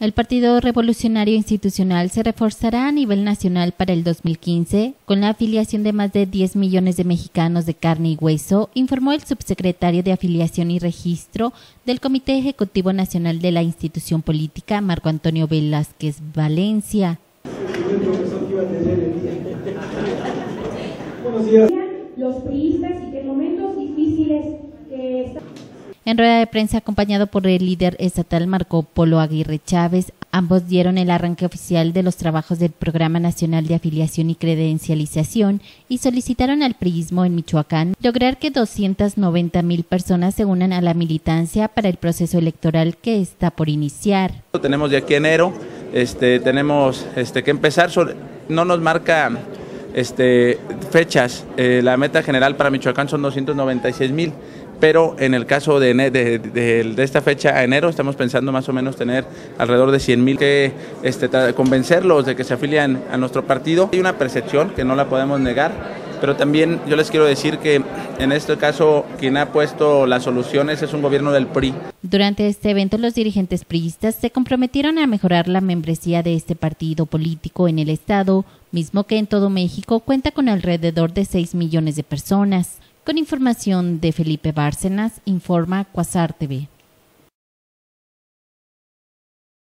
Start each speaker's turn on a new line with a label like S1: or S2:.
S1: El Partido Revolucionario Institucional se reforzará a nivel nacional para el 2015 con la afiliación de más de 10 millones de mexicanos de carne y hueso, informó el subsecretario de Afiliación y Registro del Comité Ejecutivo Nacional de la institución política, Marco Antonio Velázquez Valencia. Los priistas y que en momentos difíciles en rueda de prensa acompañado por el líder estatal Marco Polo Aguirre Chávez, ambos dieron el arranque oficial de los trabajos del Programa Nacional de Afiliación y Credencialización y solicitaron al priismo en Michoacán lograr que 290 mil personas se unan a la militancia para el proceso electoral que está por iniciar.
S2: Tenemos de aquí enero, este, tenemos este, que empezar, no nos marca este, fechas, eh, la meta general para Michoacán son 296 mil pero en el caso de, esta fecha a enero estamos pensando más o menos tener alrededor de 100 mil que este, convencerlos de que se afilian a nuestro partido. Hay una percepción que no la podemos negar, pero también yo les quiero decir que en este caso quien ha puesto las soluciones es un gobierno del PRI.
S1: Durante este evento los dirigentes priistas se comprometieron a mejorar la membresía de este partido político en el estado, mismo que en todo México cuenta con alrededor de 6 millones de personas. Con información de Felipe Bárcenas, informa Cuasar TV.